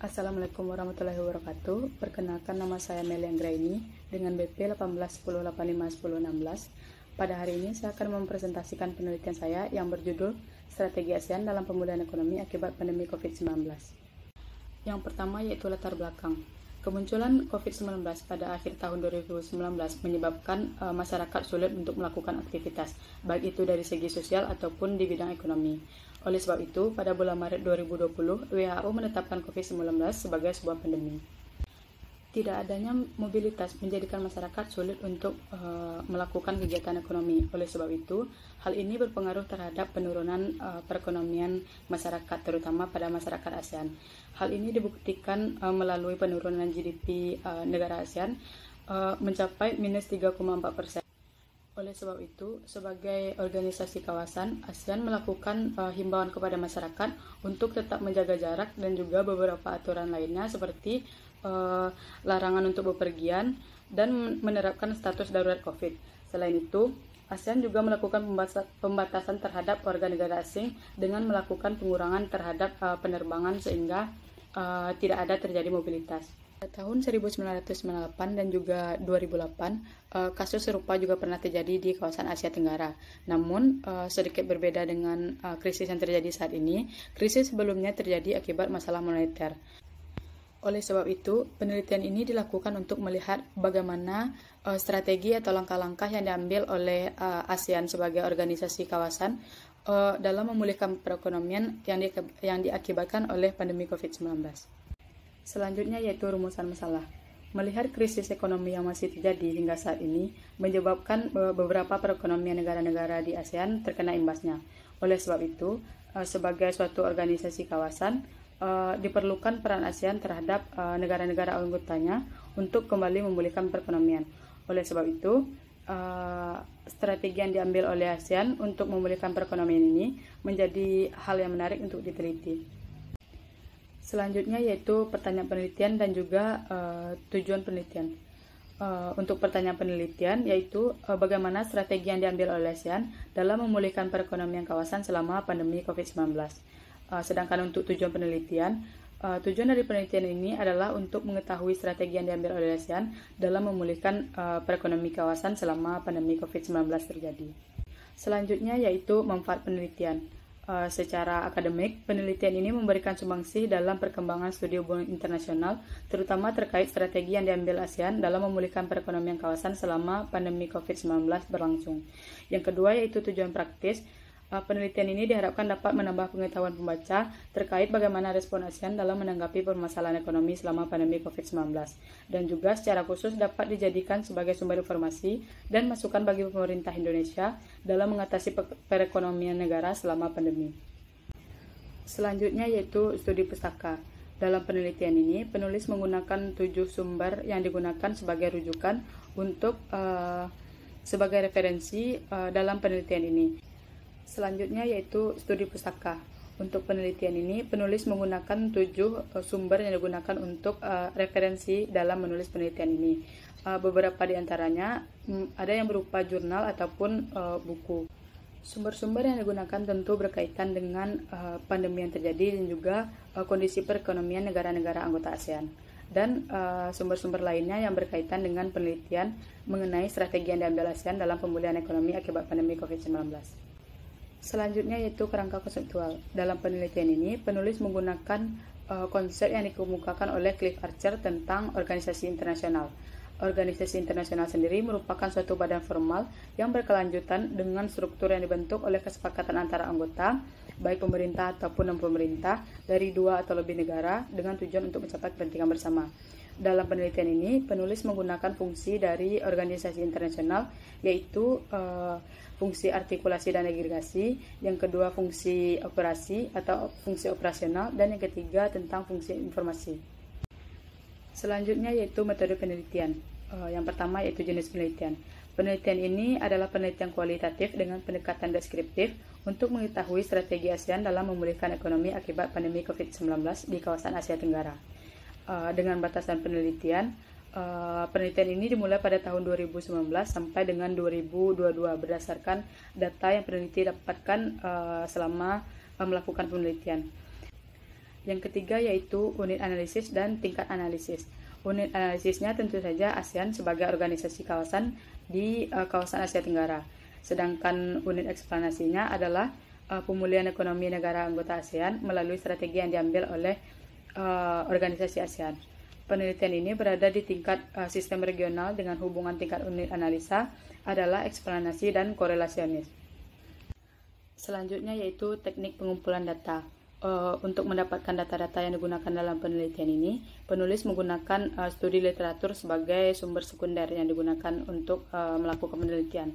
Assalamualaikum warahmatullahi wabarakatuh. Perkenalkan nama saya Meli Anggraini dengan BP 1810851016. Pada hari ini saya akan mempresentasikan penelitian saya yang berjudul Strategi ASEAN dalam Pemulihan Ekonomi Akibat Pandemi COVID-19. Yang pertama yaitu latar belakang. Kemunculan COVID-19 pada akhir tahun 2019 menyebabkan uh, masyarakat sulit untuk melakukan aktivitas, baik itu dari segi sosial ataupun di bidang ekonomi. Oleh sebab itu, pada bulan Maret 2020, WHO menetapkan COVID-19 sebagai sebuah pandemi. Tidak adanya mobilitas menjadikan masyarakat sulit untuk uh, melakukan kegiatan ekonomi. Oleh sebab itu, hal ini berpengaruh terhadap penurunan uh, perekonomian masyarakat, terutama pada masyarakat ASEAN. Hal ini dibuktikan uh, melalui penurunan GDP uh, negara ASEAN uh, mencapai minus 3,4 persen. Oleh sebab itu, sebagai organisasi kawasan, ASEAN melakukan uh, himbauan kepada masyarakat untuk tetap menjaga jarak dan juga beberapa aturan lainnya seperti uh, larangan untuk bepergian dan menerapkan status darurat COVID. Selain itu, ASEAN juga melakukan pembatasan terhadap warga negara asing dengan melakukan pengurangan terhadap uh, penerbangan sehingga uh, tidak ada terjadi mobilitas. Tahun 1998 dan juga 2008, kasus serupa juga pernah terjadi di kawasan Asia Tenggara. Namun, sedikit berbeda dengan krisis yang terjadi saat ini, krisis sebelumnya terjadi akibat masalah moneter. Oleh sebab itu, penelitian ini dilakukan untuk melihat bagaimana uh, strategi atau langkah-langkah yang diambil oleh uh, ASEAN sebagai organisasi kawasan uh, dalam memulihkan perekonomian yang, di, yang diakibatkan oleh pandemi COVID-19. Selanjutnya yaitu rumusan masalah. Melihat krisis ekonomi yang masih terjadi hingga saat ini menyebabkan beberapa perekonomian negara-negara di ASEAN terkena imbasnya. Oleh sebab itu, sebagai suatu organisasi kawasan, uh, diperlukan peran ASEAN terhadap uh, negara-negara anggotanya untuk kembali memulihkan perekonomian. Oleh sebab itu, uh, strategi yang diambil oleh ASEAN untuk memulihkan perekonomian ini menjadi hal yang menarik untuk diteliti. Selanjutnya yaitu pertanyaan penelitian dan juga uh, tujuan penelitian. Uh, untuk pertanyaan penelitian yaitu uh, bagaimana strategi yang diambil oleh ASEAN dalam memulihkan perekonomian kawasan selama pandemi COVID-19. Uh, sedangkan untuk tujuan penelitian, uh, tujuan dari penelitian ini adalah untuk mengetahui strategi yang diambil oleh ASEAN dalam memulihkan uh, perekonomian kawasan selama pandemi COVID-19 terjadi. Selanjutnya yaitu manfaat penelitian. Uh, secara akademik, penelitian ini memberikan sumbangsih dalam perkembangan studi hubungan internasional, terutama terkait strategi yang diambil ASEAN dalam memulihkan perekonomian kawasan selama pandemi COVID-19 berlangsung. Yang kedua yaitu tujuan praktis, penelitian ini diharapkan dapat menambah pengetahuan pembaca terkait bagaimana respon ASEAN dalam menanggapi permasalahan ekonomi selama pandemi COVID-19 dan juga secara khusus dapat dijadikan sebagai sumber informasi dan masukan bagi pemerintah Indonesia dalam mengatasi perekonomian negara selama pandemi. Selanjutnya yaitu studi pustaka. Dalam penelitian ini, penulis menggunakan tujuh sumber yang digunakan sebagai rujukan untuk uh, sebagai referensi uh, dalam penelitian ini. Selanjutnya yaitu studi pustaka. Untuk penelitian ini, penulis menggunakan tujuh uh, sumber yang digunakan untuk uh, referensi dalam menulis penelitian ini. Uh, beberapa di antaranya um, ada yang berupa jurnal ataupun buku. Sumber-sumber yang digunakan tentu berkaitan dengan pandemi yang terjadi dan juga kondisi perekonomian negara-negara anggota ASEAN dan sumber-sumber uh, lainnya yang berkaitan dengan penelitian mengenai strategi yang diambil ASEAN dalam pemulihan ekonomi akibat pandemi COVID-19. Selanjutnya yaitu kerangka konseptual. Dalam penelitian ini, penulis menggunakan uh, konsep yang dikemukakan oleh Cliff Archer tentang organisasi internasional. Organisasi internasional sendiri merupakan suatu badan formal yang berkelanjutan dengan struktur yang dibentuk oleh kesepakatan antara anggota, baik pemerintah ataupun non-pemerintah, dari dua atau lebih negara dengan tujuan untuk mencapai kepentingan bersama. Dalam penelitian ini, penulis menggunakan fungsi dari organisasi internasional, yaitu uh, fungsi artikulasi dan agregasi, yang kedua fungsi operasi atau fungsi operasional, dan yang ketiga tentang fungsi informasi. Selanjutnya yaitu metode penelitian. Uh, yang pertama yaitu jenis penelitian. Penelitian ini adalah penelitian kualitatif dengan pendekatan deskriptif untuk mengetahui strategi ASEAN dalam memulihkan ekonomi akibat pandemi COVID-19 di kawasan Asia Tenggara. Uh, dengan batasan penelitian, Uh, penelitian ini dimulai pada tahun 2019 sampai dengan 2022 berdasarkan data yang peneliti dapatkan uh, selama melakukan penelitian. Yang ketiga yaitu unit analisis dan tingkat analisis. Unit analisisnya tentu saja ASEAN sebagai organisasi kawasan di kawasan Asia Tenggara. Sedangkan unit eksplanasinya adalah pemulihan ekonomi negara anggota ASEAN melalui strategi yang diambil oleh uh, organisasi ASEAN. Penelitian ini berada di tingkat uh, sistem regional dengan hubungan tingkat unit analisa adalah eksplanasi dan korelasionis. Selanjutnya yaitu teknik pengumpulan data uh, untuk mendapatkan data-data yang digunakan dalam penelitian ini, penulis menggunakan uh, studi literatur sebagai sumber sekunder yang digunakan untuk uh, melakukan penelitian.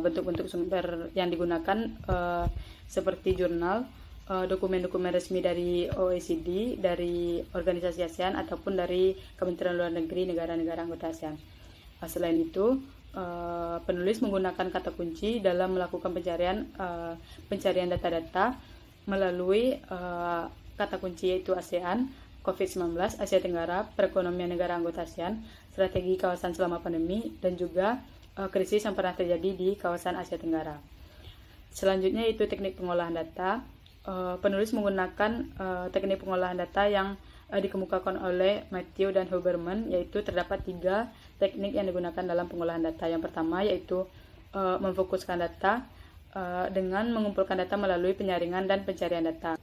Bentuk-bentuk uh, sumber yang digunakan uh, seperti jurnal, dokumen-dokumen uh, resmi dari OECD, dari organisasi ASEAN ataupun dari Kementerian Luar Negeri negara-negara anggota ASEAN. Uh, selain itu, uh, penulis menggunakan kata kunci dalam melakukan pencarian pencarian data-data melalui kata kunci yaitu ASEAN, COVID-19, Asia Tenggara, perekonomian negara anggota ASEAN, strategi kawasan selama pandemi, dan juga krisis yang pernah terjadi di kawasan Asia Tenggara. Selanjutnya itu teknik pengolahan data. Uh, penulis menggunakan uh, teknik pengolahan data yang uh, dikemukakan oleh Matthew dan Huberman, yaitu terdapat tiga teknik yang digunakan dalam pengolahan data. Yang pertama yaitu uh, memfokuskan data, uh, dengan mengumpulkan data melalui penyaringan dan pencarian data.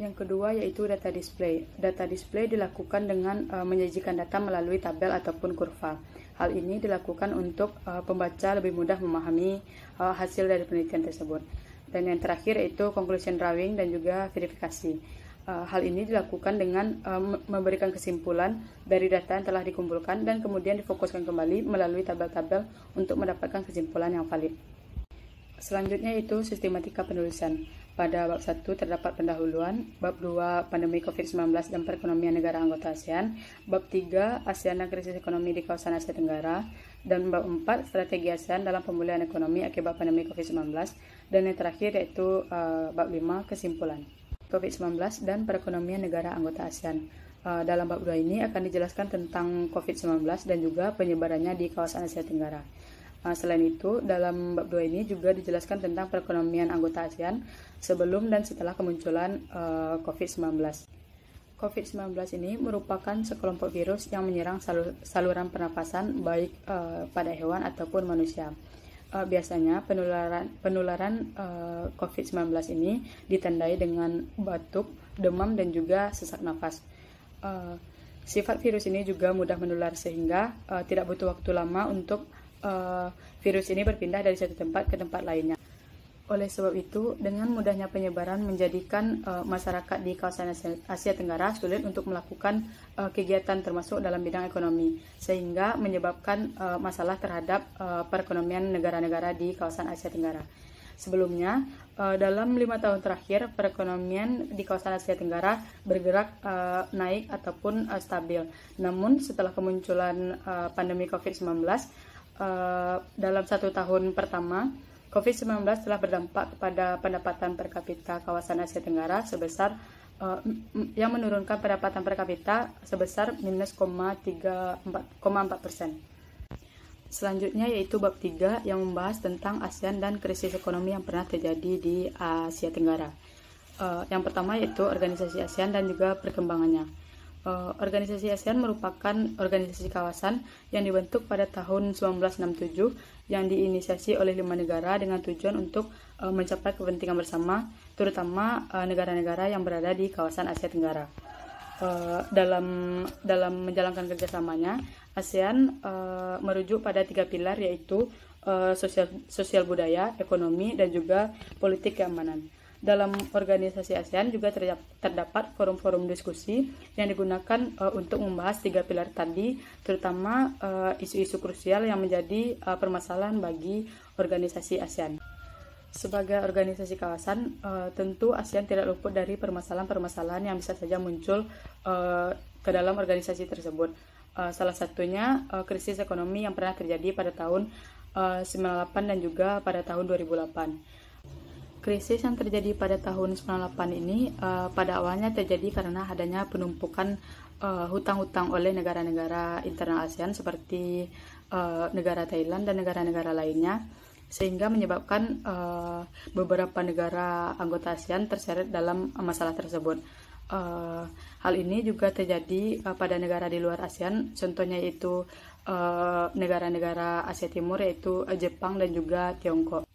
Yang kedua yaitu data display. Data display dilakukan dengan uh, menyajikan data melalui tabel ataupun kurva. Hal ini dilakukan untuk uh, pembaca lebih mudah memahami uh, hasil dari penelitian tersebut. Dan yang terakhir yaitu conclusion drawing dan juga verifikasi. Uh, hal ini dilakukan dengan uh, memberikan kesimpulan dari data yang telah dikumpulkan dan kemudian difokuskan kembali melalui tabel-tabel untuk mendapatkan kesimpulan yang valid. Selanjutnya itu sistematika penulisan. Pada bab 1 terdapat pendahuluan, bab 2 pandemi COVID-19 dan perekonomian negara anggota ASEAN, bab 3 ASEAN dan krisis ekonomi di kawasan Asia Tenggara, dan bab 4 strategi ASEAN dalam pemulihan ekonomi akibat pandemi COVID-19, dan yang terakhir yaitu uh, bab 5 kesimpulan. COVID-19 dan perekonomian negara anggota ASEAN. Uh, dalam bab 2 ini akan dijelaskan tentang COVID-19 dan juga penyebarannya di kawasan Asia Tenggara. Nah, selain itu, dalam bab 2 ini juga dijelaskan tentang perekonomian anggota ASEAN sebelum dan setelah kemunculan uh, eh, COVID-19. COVID-19 ini merupakan sekelompok virus yang menyerang salur, saluran pernapasan baik uh, pada hewan ataupun manusia. Uh, biasanya penularan penularan uh, COVID-19 ini ditandai dengan batuk, demam dan juga sesak nafas. Uh, sifat virus ini juga mudah menular sehingga uh, tidak butuh waktu lama untuk uh, virus ini berpindah dari satu tempat ke tempat lainnya. Oleh sebab itu, dengan mudahnya penyebaran menjadikan uh, masyarakat di kawasan Asia, Asia Tenggara sulit untuk melakukan uh, kegiatan termasuk dalam bidang ekonomi, sehingga menyebabkan uh, masalah terhadap uh, perekonomian negara-negara di kawasan Asia Tenggara. Sebelumnya, uh, dalam lima tahun terakhir, perekonomian di kawasan Asia Tenggara bergerak uh, naik ataupun uh, stabil. Namun, setelah kemunculan uh, pandemi COVID-19, uh, dalam satu tahun pertama, COVID-19 telah berdampak kepada pendapatan per kapita kawasan Asia Tenggara sebesar uh, yang menurunkan pendapatan per kapita sebesar minus 0,4 persen. Selanjutnya yaitu bab 3 yang membahas tentang ASEAN dan krisis ekonomi yang pernah terjadi di Asia Tenggara. Uh, yang pertama yaitu organisasi ASEAN dan juga perkembangannya. Uh, organisasi ASEAN merupakan organisasi kawasan yang dibentuk pada tahun 1967 yang diinisiasi oleh lima negara dengan tujuan untuk uh, mencapai kepentingan bersama, terutama uh, negara-negara yang berada di kawasan Asia Tenggara. Dalam dalam menjalankan kerjasamanya, ASEAN merujuk pada tiga pilar yaitu sosial sosial budaya, ekonomi, dan juga politik keamanan. Dalam organisasi ASEAN juga terdapat forum-forum diskusi yang digunakan uh, untuk membahas tiga pilar tadi, terutama eh, isu-isu uh, krusial yang menjadi uh, permasalahan bagi organisasi ASEAN. Sebagai organisasi kawasan, uh, tentu ASEAN tidak luput dari permasalahan-permasalahan yang bisa saja muncul uh, ke dalam organisasi tersebut. Uh, salah satunya uh, krisis ekonomi yang pernah terjadi pada tahun uh, 98 dan juga pada tahun 2008. Krisis yang terjadi pada tahun 98 ini uh, pada awalnya terjadi karena adanya penumpukan uh, hutang-hutang oleh negara-negara internal ASEAN seperti uh, negara Thailand dan negara-negara lainnya sehingga menyebabkan uh, beberapa negara anggota ASEAN terseret dalam masalah tersebut. Uh, hal ini juga terjadi uh, pada negara di luar ASEAN, contohnya yaitu negara-negara uh, Asia Timur yaitu Jepang dan juga Tiongkok.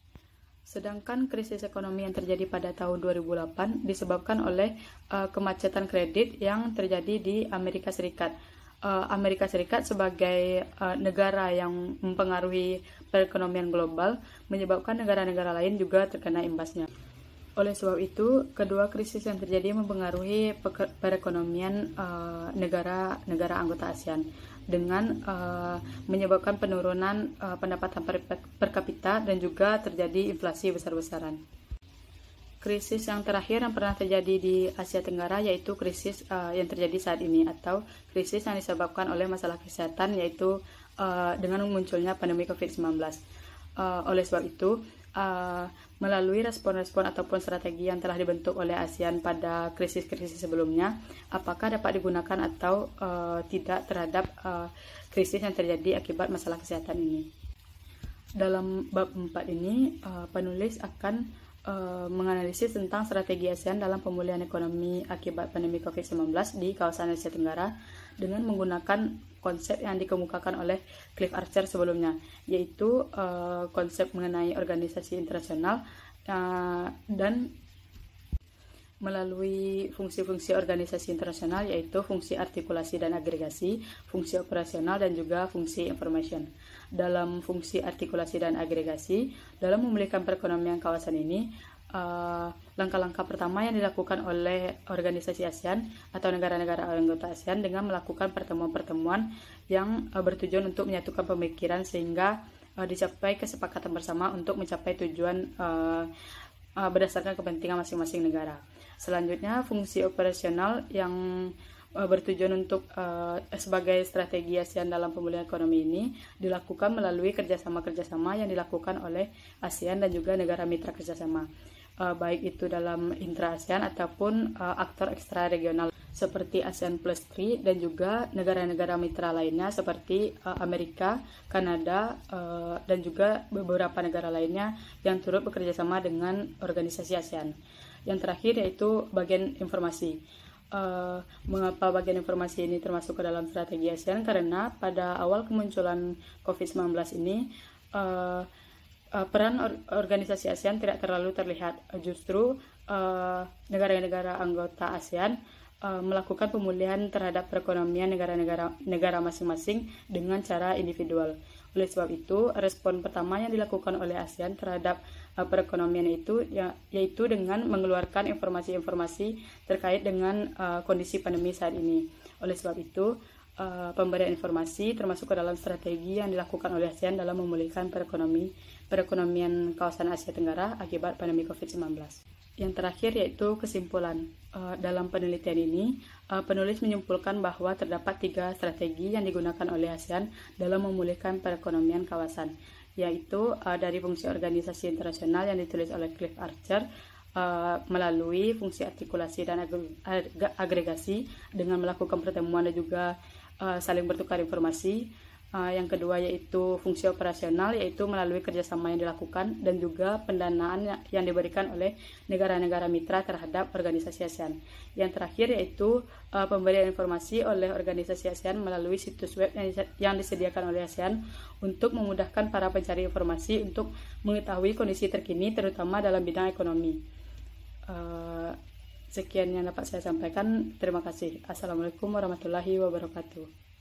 Sedangkan krisis ekonomi yang terjadi pada tahun 2008 disebabkan oleh uh, kemacetan kredit yang terjadi di Amerika Serikat. Uh, Amerika Serikat sebagai uh, negara yang mempengaruhi perekonomian global menyebabkan negara-negara lain juga terkena imbasnya. Oleh sebab itu, kedua krisis yang terjadi mempengaruhi perekonomian negara-negara uh, anggota ASEAN dengan uh, menyebabkan penurunan uh, pendapatan per, per kapita dan juga terjadi inflasi besar-besaran. Krisis yang terakhir yang pernah terjadi di Asia Tenggara yaitu krisis uh, yang terjadi saat ini atau krisis yang disebabkan oleh masalah kesehatan yaitu uh, dengan munculnya pandemi COVID-19. Uh, oleh sebab itu, uh, melalui respon-respon ataupun strategi yang telah dibentuk oleh ASEAN pada krisis-krisis sebelumnya, apakah dapat digunakan atau uh, tidak terhadap uh, krisis yang terjadi akibat masalah kesehatan ini. Dalam bab 4 ini, uh, penulis akan uh, menganalisis tentang strategi ASEAN dalam pemulihan ekonomi akibat pandemi COVID-19 di kawasan Asia Tenggara dengan menggunakan konsep yang dikemukakan oleh Cliff Archer sebelumnya, yaitu uh, konsep mengenai organisasi internasional uh, dan melalui fungsi-fungsi organisasi internasional yaitu fungsi artikulasi dan agregasi, fungsi operasional dan juga fungsi information. Dalam fungsi artikulasi dan agregasi, dalam memulihkan perekonomian kawasan ini, langkah-langkah uh, pertama yang dilakukan oleh organisasi ASEAN atau negara-negara anggota ASEAN dengan melakukan pertemuan-pertemuan yang uh, bertujuan untuk menyatukan pemikiran sehingga uh, dicapai kesepakatan bersama untuk mencapai tujuan uh, uh, berdasarkan kepentingan masing-masing negara. Selanjutnya, fungsi operasional yang uh, bertujuan untuk uh, sebagai strategi ASEAN dalam pemulihan ekonomi ini dilakukan melalui kerjasama-kerjasama yang dilakukan oleh ASEAN dan juga negara mitra kerjasama uh, baik itu dalam intra-ASEAN ataupun uh, aktor ekstra regional seperti ASEAN Plus 3 dan juga negara-negara mitra lainnya seperti uh, Amerika, Kanada, uh, dan juga beberapa negara lainnya yang turut bekerja sama dengan organisasi ASEAN. Yang terakhir yaitu bagian informasi. Uh, mengapa bagian informasi ini termasuk ke dalam strategi ASEAN? Karena pada awal kemunculan COVID-19 ini uh, uh, peran or organisasi ASEAN tidak terlalu terlihat. Justru eh, negara-negara uh, anggota ASEAN uh, melakukan pemulihan terhadap perekonomian negara-negara negara masing-masing dengan cara individual. Oleh sebab itu, respon pertama yang dilakukan oleh ASEAN terhadap uh, perekonomian itu ya, yaitu dengan mengeluarkan informasi-informasi terkait dengan uh, kondisi pandemi saat ini. Oleh sebab itu, uh, pemberian informasi termasuk ke dalam strategi yang dilakukan oleh ASEAN dalam memulihkan perekonomi perekonomian kawasan Asia Tenggara akibat pandemi COVID-19. Yang terakhir yaitu kesimpulan. Uh, dalam penelitian ini, uh, penulis menyimpulkan bahwa terdapat tiga strategi yang digunakan oleh ASEAN dalam memulihkan perekonomian kawasan, yaitu uh, dari fungsi organisasi internasional yang ditulis oleh Cliff Archer, melalui fungsi artikulasi dan agregasi dengan melakukan pertemuan dan juga saling bertukar informasi. Uh, yang kedua yaitu fungsi operasional yaitu melalui kerjasama yang dilakukan dan juga pendanaan yang diberikan oleh negara-negara mitra terhadap organisasi ASEAN. Yang terakhir yaitu uh, pemberian informasi oleh organisasi ASEAN melalui situs web yang, disediakan oleh ASEAN untuk memudahkan para pencari informasi untuk mengetahui kondisi terkini terutama dalam bidang ekonomi. Uh, sekian yang dapat saya sampaikan. Terima kasih. Assalamualaikum warahmatullahi wabarakatuh.